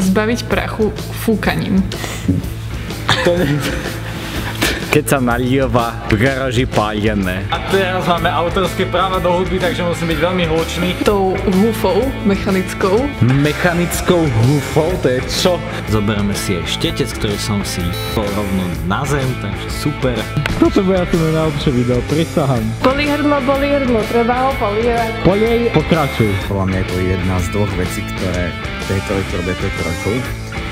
zbaviť prachu fúkaním. To nie... Keď sa nalieva v garáži pálené. A teraz máme autorské práva do hudby, takže musím byť veľmi hlučný. Tou húfou mechanickou. Mechanickou húfou, to je čo? Zoberieme si aj štetec, ktorý som si pol rovno na zem, takže super. Toto bude asi môj najlepšie video, prisahám. Boli hrdlo, boli hrdlo, treba ho polierať. Poliej, pokračuj. Podľa mňa je to jedna z dvoch vecí, ktoré v tejto elektrode 5 rokov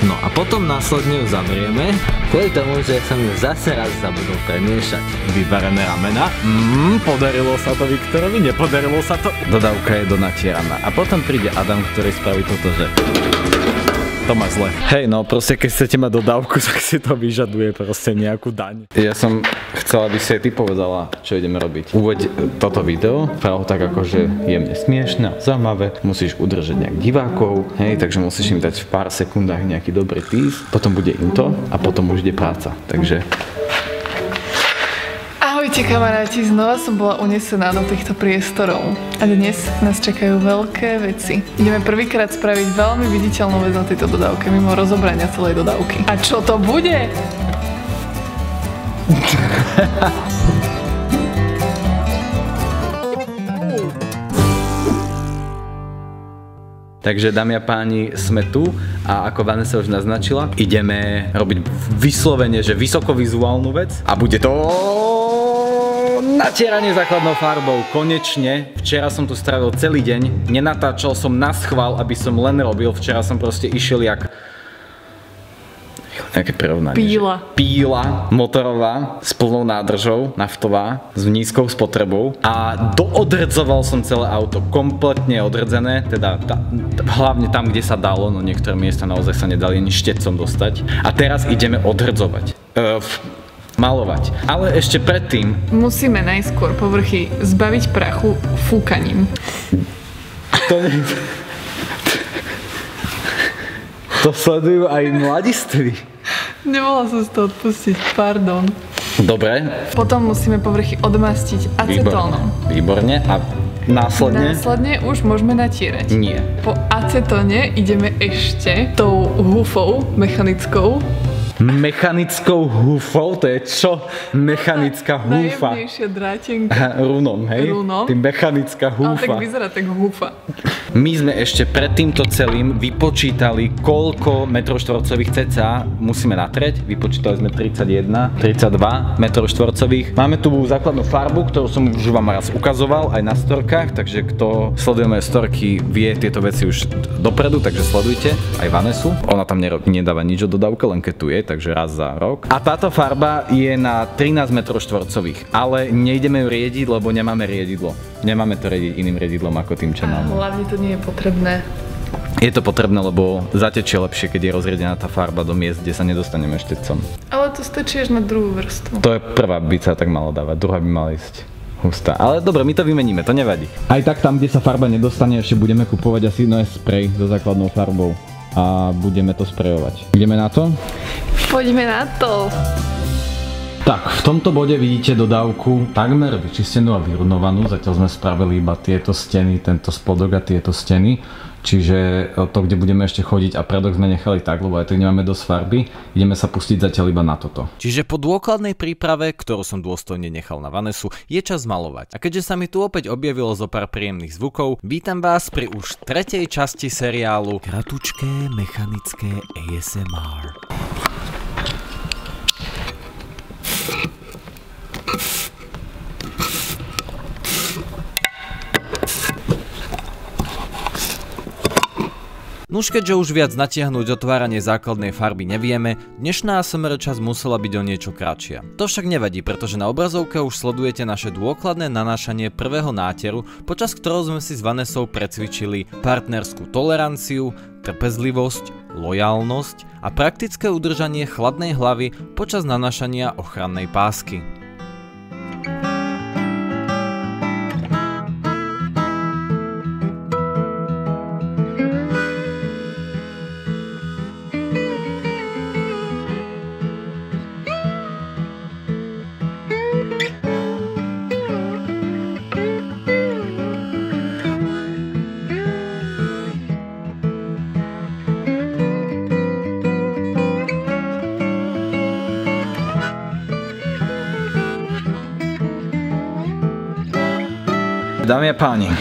No a potom následne ju zavrieme, kvôli tomu, že som ju zase raz zabudol premiešať. Vyvarené ramena. Mm, podarilo sa to Viktorovi, nepodarilo sa to. Dodávka je donatieraná. A potom príde Adam, ktorý spraví toto, že to má zle. Hej, no proste keď chcete mať dodávku, tak si to vyžaduje proste nejakú daň. Ja som chcela, aby si aj ty povedala, čo ideme robiť. Uveď toto video, práve tak ako, že jemne smiešne, zaujímavé, musíš udržať nejak divákov, hej, takže musíš im dať v pár sekundách nejaký dobrý tease, potom bude to a potom už ide práca. Takže Ahojte kamaráti, znova som bola unesená do týchto priestorov a dnes nás čakajú veľké veci. Ideme prvýkrát spraviť veľmi viditeľnú vec na tejto dodávke, mimo rozobrania celej dodávky. A čo to bude? Takže dámy a páni, sme tu a ako Vanessa už naznačila, ideme robiť vyslovene, že vysokovizuálnu vec a bude to Natieranie základnou farbou, konečne. Včera som tu strávil celý deň, nenatáčal som na schvál, aby som len robil. Včera som proste išiel jak nejaké prirovnanie. Píla. Že? Píla motorová s plnou nádržou, naftová, s nízkou spotrebou a doodredzoval som celé auto, kompletne odredzené, teda ta, hlavne tam, kde sa dalo, no niektoré miesta naozaj sa nedali ani štecom dostať. A teraz ideme odredzovať. Uh, malovať. Ale ešte predtým... Musíme najskôr povrchy zbaviť prachu fúkaním. To nie... To sledujú aj mladiství. Nemohla som si to odpustiť, pardon. Dobre. Potom musíme povrchy odmastiť acetónom. Výborne. A následne? Následne už môžeme natierať. Nie. Po acetóne ideme ešte tou húfou mechanickou mechanickou húfou, to je čo? Mechanická húfa. Najjemnejšia drátenka. Runom, hej? Runom. Tým mechanická húfa. Ale tak vyzerá tak húfa. My sme ešte pred týmto celým vypočítali, koľko metrov štvorcových cca musíme natrieť. Vypočítali sme 31, 32 metrov štvorcových. Máme tu základnú farbu, ktorú som už vám raz ukazoval aj na storkách, takže kto sleduje moje storky, vie tieto veci už dopredu, takže sledujte aj Vanesu. Ona tam nedáva nič o dodávke, len keď tu je, takže raz za rok. A táto farba je na 13 m štvorcových, ale nejdeme ju riediť, lebo nemáme riedidlo. Nemáme to riediť iným riedidlom ako tým, čo máme. Hlavne to nie je potrebné. Je to potrebné, lebo zatečie lepšie, keď je rozriedená tá farba do miest, kde sa nedostaneme štecom. Ale to stačí až na druhú vrstvu. To je prvá by sa tak malo dávať, druhá by mala ísť hustá. Ale dobre, my to vymeníme, to nevadí. Aj tak tam, kde sa farba nedostane, ešte budeme kupovať asi no spray so základnou farbou a budeme to sprejovať. Ideme na to? Poďme na to. Tak, v tomto bode vidíte dodávku takmer vyčistenú a vyrunovanú. Zatiaľ sme spravili iba tieto steny, tento spodok a tieto steny. Čiže to, kde budeme ešte chodiť a predok sme nechali tak, lebo aj tak nemáme dosť farby, ideme sa pustiť zatiaľ iba na toto. Čiže po dôkladnej príprave, ktorú som dôstojne nechal na Vanesu, je čas malovať. A keďže sa mi tu opäť objavilo zo pár príjemných zvukov, vítam vás pri už tretej časti seriálu Kratučké mechanické ASMR. Nuž keďže už viac natiahnuť otváranie základnej farby nevieme, dnešná ASMR časť musela byť o niečo kratšia. To však nevadí, pretože na obrazovke už sledujete naše dôkladné nanášanie prvého náteru, počas ktorého sme si s Vanesou precvičili partnerskú toleranciu, trpezlivosť, lojálnosť a praktické udržanie chladnej hlavy počas nanášania ochrannej pásky. Dámy a páni,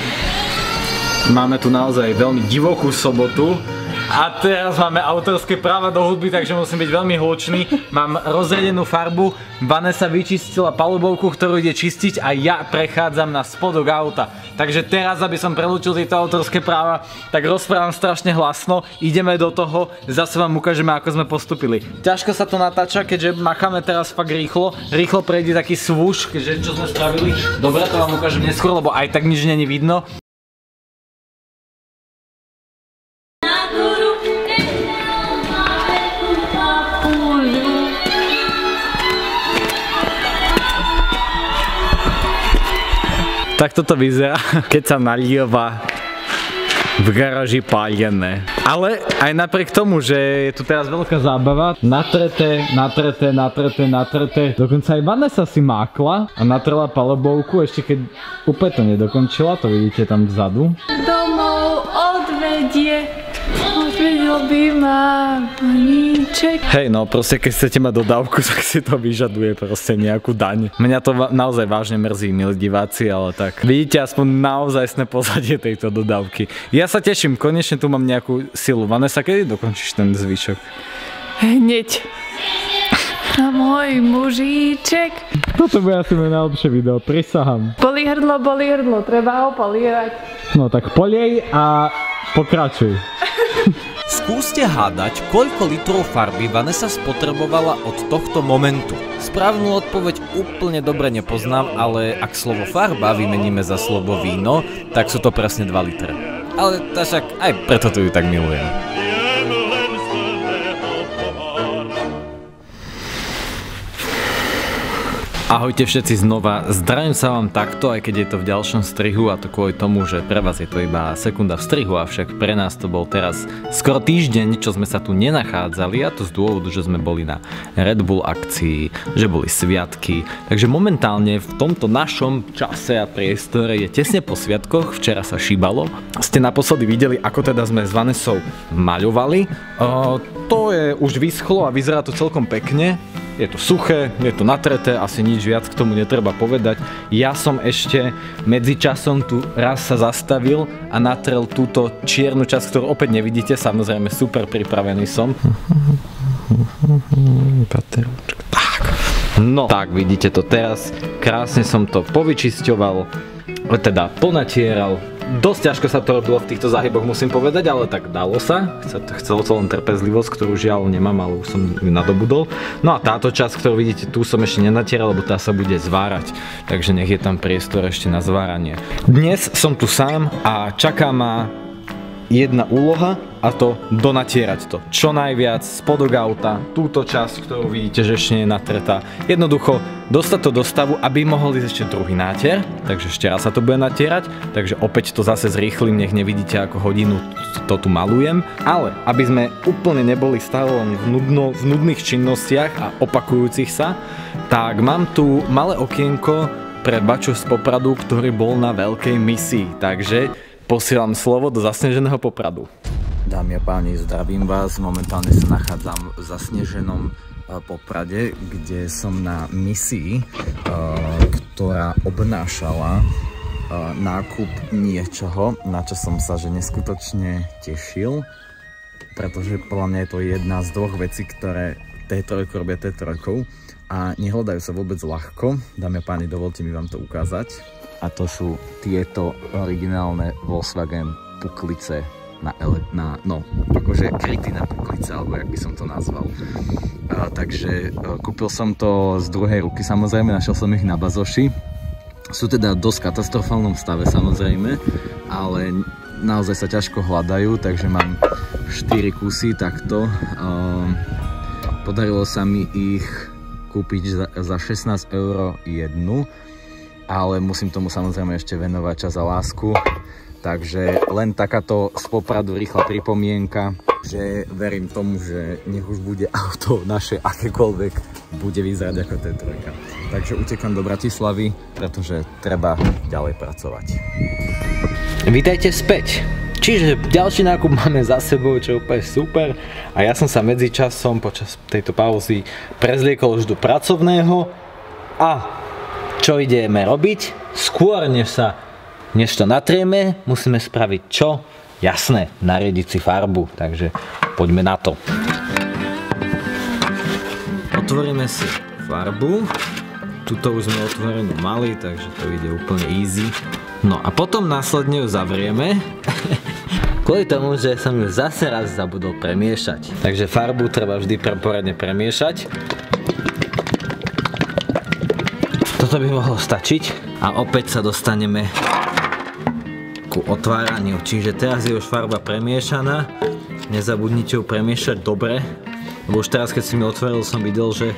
máme tu naozaj veľmi divokú sobotu. A teraz máme autorské práva do hudby, takže musím byť veľmi hlučný. Mám rozredenú farbu, Vanessa vyčistila palubovku, ktorú ide čistiť a ja prechádzam na spodok auta. Takže teraz, aby som prelúčil tieto autorské práva, tak rozprávam strašne hlasno, ideme do toho, zase vám ukážeme, ako sme postupili. Ťažko sa to natáča, keďže macháme teraz fakt rýchlo, rýchlo prejde taký svúš, že čo sme spravili. Dobre, to vám ukážem neskôr, lebo aj tak nič není vidno. Tak toto vyzerá, keď sa nalieva v garáži pálené. Ale aj napriek tomu, že je tu teraz veľká zábava, natreté, natreté, natreté, natreté. Dokonca aj Vanessa si mákla a natrela palobovku, ešte keď úplne to nedokončila, to vidíte tam vzadu. Domov odvedie, by ma paníček. Hej, no proste keď chcete mať dodávku, tak si to vyžaduje proste nejakú daň. Mňa to va- naozaj vážne mrzí, milí diváci, ale tak. Vidíte aspoň naozaj pozadie tejto dodávky. Ja sa teším, konečne tu mám nejakú silu. Vanessa, kedy dokončíš ten zvyšok? Hneď. A môj mužíček. Toto bude asi moje najlepšie video, prisahám. Boli hrdlo, boli hrdlo, treba ho polievať. No tak poliej a pokračuj. Skúste hádať, koľko litrov farby Vanessa spotrebovala od tohto momentu. Správnu odpoveď úplne dobre nepoznám, ale ak slovo farba vymeníme za slovo víno, tak sú to presne 2 litre. Ale však aj preto tu ju tak milujem. Ahojte všetci znova, zdravím sa vám takto, aj keď je to v ďalšom strihu a to kvôli tomu, že pre vás je to iba sekunda v strihu, avšak pre nás to bol teraz skoro týždeň, čo sme sa tu nenachádzali a to z dôvodu, že sme boli na Red Bull akcii, že boli sviatky, takže momentálne v tomto našom čase a priestore je tesne po sviatkoch, včera sa šíbalo. Ste naposledy videli, ako teda sme s Vanessou maľovali. O, to je už vyschlo a vyzerá to celkom pekne. Je to suché, je to natreté, asi nič viac k tomu netreba povedať. Ja som ešte medzičasom tu raz sa zastavil a natrel túto čiernu časť, ktorú opäť nevidíte, samozrejme super pripravený som. Tak. No, tak vidíte to teraz. Krásne som to povyčisťoval, teda ponatieral, Dosť ťažko sa to robilo v týchto záhyboch, musím povedať, ale tak dalo sa. Chcelo to len trpezlivosť, ktorú žiaľ nemám, ale už som ju nadobudol. No a táto časť, ktorú vidíte, tu som ešte nenatieral, lebo tá sa bude zvárať. Takže nech je tam priestor ešte na zváranie. Dnes som tu sám a čaká ma jedna úloha a to donatierať to. Čo najviac spodok auta, túto časť, ktorú vidíte, že ešte nie je natretá. Jednoducho dostať to do stavu, aby mohol ísť ešte druhý nátier, takže ešte raz sa to bude natierať, takže opäť to zase zrýchlim, nech nevidíte ako hodinu to tu malujem, ale aby sme úplne neboli stále len v, nudno, v nudných činnostiach a opakujúcich sa, tak mám tu malé okienko pre Baču z Popradu, ktorý bol na veľkej misii, takže posielam slovo do zasneženého Popradu. Dámy a páni, zdravím vás. Momentálne sa nachádzam v zasneženom eh, Poprade, kde som na misii, eh, ktorá obnášala eh, nákup niečoho, na čo som sa že neskutočne tešil, pretože podľa mňa je to jedna z dvoch vecí, ktoré T3 robia T3 a nehľadajú sa vôbec ľahko. Dámy a páni, dovolte mi vám to ukázať. A to sú tieto originálne Volkswagen puklice na, na no, akože kryty na puklice, alebo jak by som to nazval. A, takže a, kúpil som to z druhej ruky, samozrejme, našiel som ich na Bazoši. Sú teda v dosť katastrofálnom stave, samozrejme, ale naozaj sa ťažko hľadajú, takže mám 4 kusy takto. A, podarilo sa mi ich kúpiť za, za 16 eur jednu, ale musím tomu samozrejme ešte venovať čas a lásku Takže len takáto z Popradu rýchla pripomienka, že verím tomu, že nech už bude auto naše akékoľvek, bude vyzerať ako ten trojka. Takže utekam do Bratislavy, pretože treba ďalej pracovať. Vítajte späť. Čiže ďalší nákup máme za sebou, čo je úplne super. A ja som sa medzičasom počas tejto pauzy prezliekol už do pracovného. A čo ideme robiť? Skôr než sa než to natrieme, musíme spraviť čo? Jasné, nariediť si farbu, takže poďme na to. Otvoríme si farbu. Tuto už sme otvorenú mali, takže to ide úplne easy. No a potom následne ju zavrieme. Kvôli tomu, že som ju zase raz zabudol premiešať. Takže farbu treba vždy poradne premiešať. Toto by mohlo stačiť. A opäť sa dostaneme ku otváraniu. Čiže teraz je už farba premiešaná. Nezabudnite ju premiešať dobre. Lebo už teraz, keď si mi otvoril, som videl, že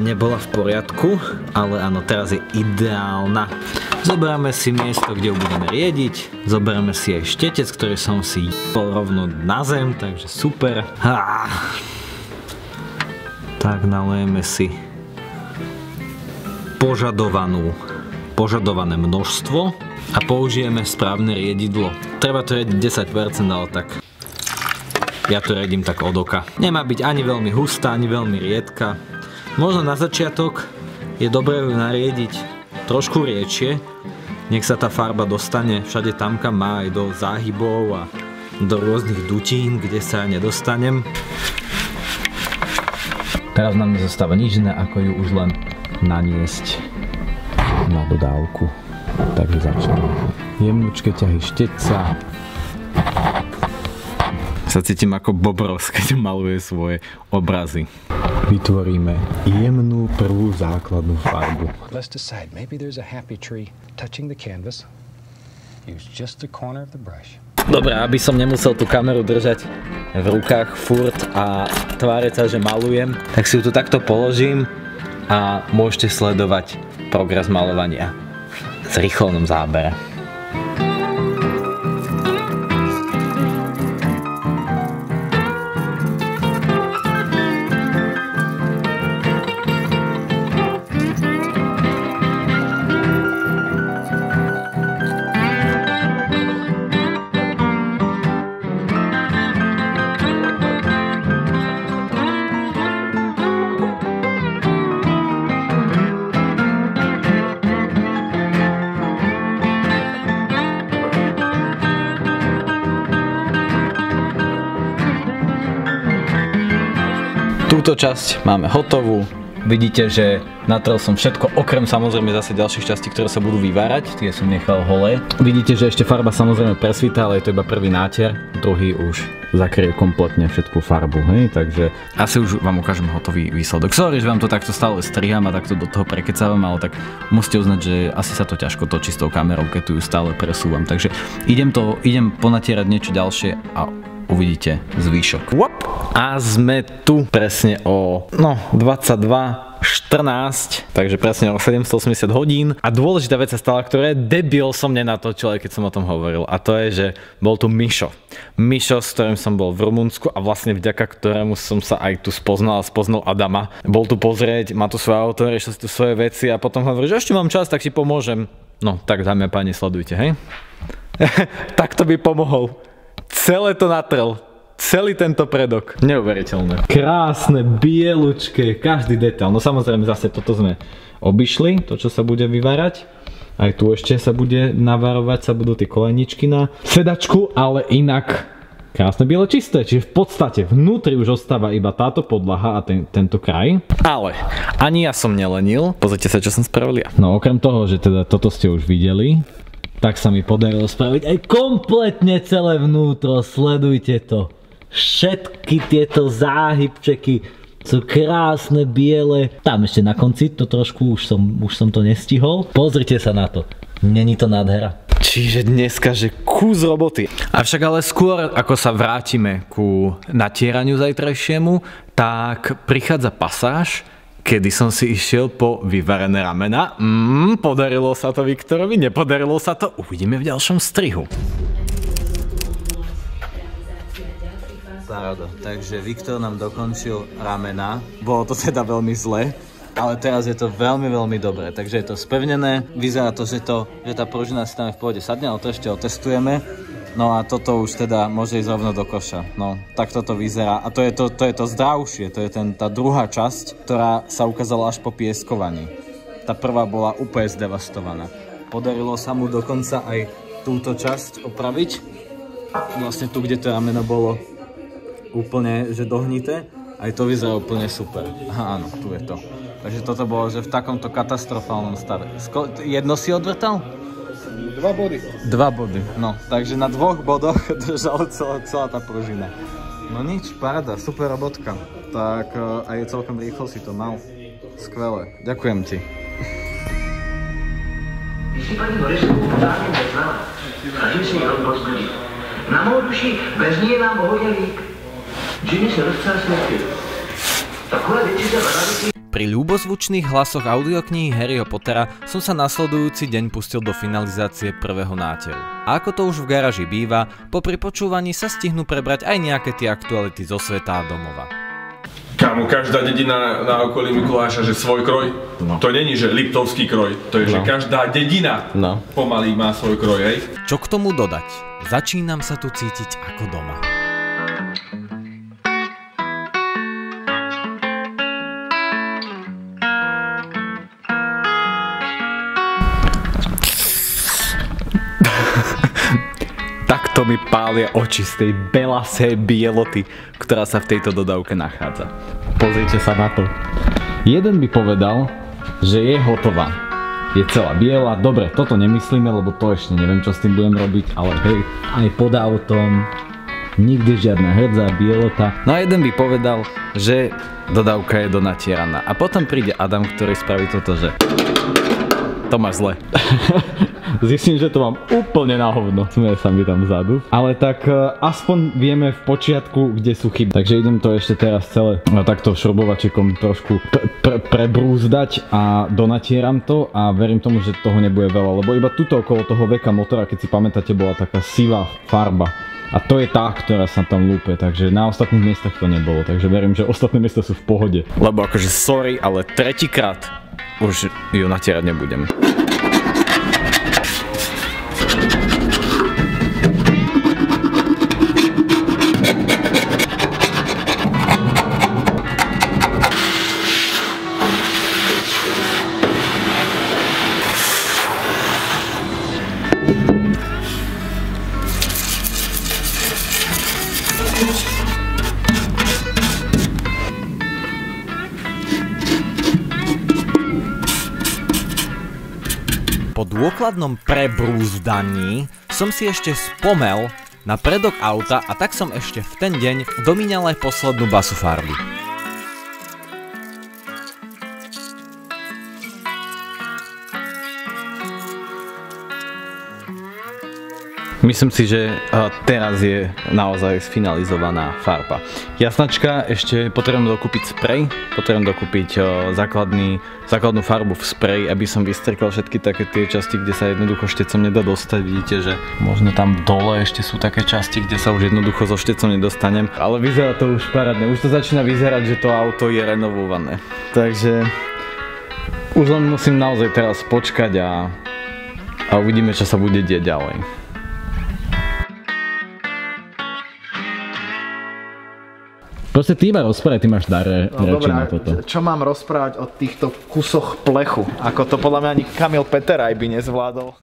nebola v poriadku, ale áno, teraz je ideálna. Zoberieme si miesto, kde ju budeme riediť. Zoberieme si aj štetec, ktorý som si jebol rovno na zem, takže super. Tak nalejeme si požadovanú, požadované množstvo a použijeme správne riedidlo. Treba to riediť 10%, ale tak ja to riedím tak od oka. Nemá byť ani veľmi hustá, ani veľmi riedka. Možno na začiatok je dobré ju nariediť trošku riečie, nech sa tá farba dostane všade tam, kam má, aj do záhybov a do rôznych dutín, kde sa nedostanem. Teraz nám nezostáva nič iné, ako ju už len naniesť na dodávku. Takže začneme. Jemnučké ťahy šteca. Sa cítim ako Bobrovsk, keď maluje svoje obrazy vytvoríme jemnú prvú základnú farbu. Let's decide. Maybe there's a happy tree touching the canvas. Use just the corner of the brush. Dobre, aby som nemusel tú kameru držať v rukách furt a tváriť sa, že malujem, tak si ju tu takto položím a môžete sledovať progres malovania v rýchlnom zábere. Túto časť máme hotovú. Vidíte, že natrel som všetko, okrem samozrejme zase ďalších častí, ktoré sa budú vyvárať. Tie som nechal holé. Vidíte, že ešte farba samozrejme presvita, ale je to iba prvý nátier. Druhý už zakrie kompletne všetku farbu, hej, takže asi už vám ukážem hotový výsledok. Sorry, že vám to takto stále striham a takto do toho prekecávam, ale tak musíte uznať, že asi sa to ťažko točí s tou kamerou, keď tu ju stále presúvam. Takže idem to, idem ponatierať niečo ďalšie a uvidíte zvyšok. A sme tu presne o no, 22 14, takže presne o 780 hodín. A dôležitá vec sa stala, ktoré debil som nenatočil, aj keď som o tom hovoril. A to je, že bol tu Mišo. Mišo, s ktorým som bol v Rumunsku a vlastne vďaka ktorému som sa aj tu spoznal a spoznal Adama. Bol tu pozrieť, má tu svoje auto, riešil si tu svoje veci a potom hovorí, že ešte mám čas, tak si pomôžem. No, tak dáme a páni, sledujte, hej? tak to by pomohol. Celé to natrel. Celý tento predok. Neuveriteľné. Krásne, bielučké, každý detail. No samozrejme zase toto sme obišli, to čo sa bude vyvárať. Aj tu ešte sa bude navarovať, sa budú tie koleničky na sedačku, ale inak krásne biele čisté, čiže v podstate vnútri už ostáva iba táto podlaha a ten, tento kraj. Ale ani ja som nelenil, pozrite sa čo som spravil ja. No okrem toho, že teda toto ste už videli, tak sa mi podarilo spraviť aj kompletne celé vnútro, sledujte to. Všetky tieto záhybčeky sú krásne, biele. Tam ešte na konci to trošku, už som, už som to nestihol. Pozrite sa na to. Není to nádhera. Čiže dneska, že kus roboty. Avšak ale skôr, ako sa vrátime ku natieraniu zajtrajšiemu, tak prichádza pasáž, kedy som si išiel po vyvarené ramena. Mm, podarilo sa to Viktorovi, nepodarilo sa to, uvidíme v ďalšom strihu. Paráda, takže Viktor nám dokončil ramena. Bolo to teda veľmi zle, ale teraz je to veľmi, veľmi dobré. Takže je to spevnené, vyzerá to, že, to, že tá pružina si tam v pôde sadne, ale to ešte otestujeme. No a toto už teda môže ísť rovno do koša. No, tak toto vyzerá. A to je to, to, je to zdravšie, to je ten, tá druhá časť, ktorá sa ukázala až po pieskovaní. Tá prvá bola úplne zdevastovaná. Podarilo sa mu dokonca aj túto časť opraviť. Vlastne tu, kde to rameno bolo úplne že dohnité. Aj to vyzerá úplne super. Aha, áno, tu je to. Takže toto bolo, že v takomto katastrofálnom stave. Sko- jedno si odvrtal? Dva body. Dva body, no. Takže na dvoch bodoch držala celá, celá tá pružina. No nič, paráda, super robotka. Tak uh, aj celkom rýchlo si to mal. Skvelé, ďakujem ti. Když si paní Borisovou pořádně neznala, snažím si ji rozbozbudit. Na mou duši bez ní je nám o hodně líp. Jimmy se rozcel světky. Takové věci se v Pri ľubozvučných hlasoch audioknihy Harryho Pottera som sa nasledujúci deň pustil do finalizácie prvého náteru. A ako to už v garáži býva, po pripočúvaní sa stihnú prebrať aj nejaké tie aktuality zo sveta a domova. Kámo, každá dedina na okolí Mikuláša, že svoj kroj. No. To není, že Liptovský kroj. To je, že No. každá dedina No. pomaly má svoj kroj, hej? Čo k tomu dodať? Začínam sa tu cítiť ako doma. Takto mi pália oči z tej belasej bieloty, ktorá sa v tejto dodávke nachádza. Pozrite sa na to. Jeden by povedal, že je hotová. Je celá biela. Dobre, toto nemyslíme, lebo to ešte neviem, čo s tým budem robiť, ale hej, aj pod autom, nikdy žiadna hrdzá bielota. No a jeden by povedal, že dodávka je donatieraná. A potom príde Adam, ktorý spraví toto, že to máš zle. Zistím, že to mám úplne na hovno. Smeje sa mi tam vzadu. Ale tak e, aspoň vieme v počiatku, kde sú chyby. Takže idem to ešte teraz celé no, takto šrobovačekom trošku pre, prebrúzdať a donatieram to a verím tomu, že toho nebude veľa. Lebo iba tuto okolo toho veka motora, keď si pamätáte, bola taká sivá farba. A to je tá, ktorá sa tam lúpe, takže na ostatných miestach to nebolo, takže verím, že ostatné miesta sú v pohode. Lebo akože sorry, ale tretíkrát už ju natierať nebudem. Dôkladnom prebrúzdaní som si ešte spomel na predok auta a tak som ešte v ten deň domíňal aj poslednú basu farby. Myslím si, že teraz je naozaj sfinalizovaná farba. Jasnačka, ešte potrebujem dokúpiť sprej, potrebujem dokúpiť základný, základnú farbu v sprej, aby som vystrkal všetky také tie časti, kde sa jednoducho štecom nedá dostať. Vidíte, že možno tam dole ešte sú také časti, kde sa už jednoducho so štecom nedostanem. Ale vyzerá to už parádne, už to začína vyzerať, že to auto je renovované. Takže už len musím naozaj teraz počkať a, a uvidíme, čo sa bude deť ďalej. Proste ty iba rozprávaj, ty máš dar No reči dobré, na toto. čo mám rozprávať o týchto kusoch plechu? Ako to podľa mňa ani Kamil Peteraj by nezvládol.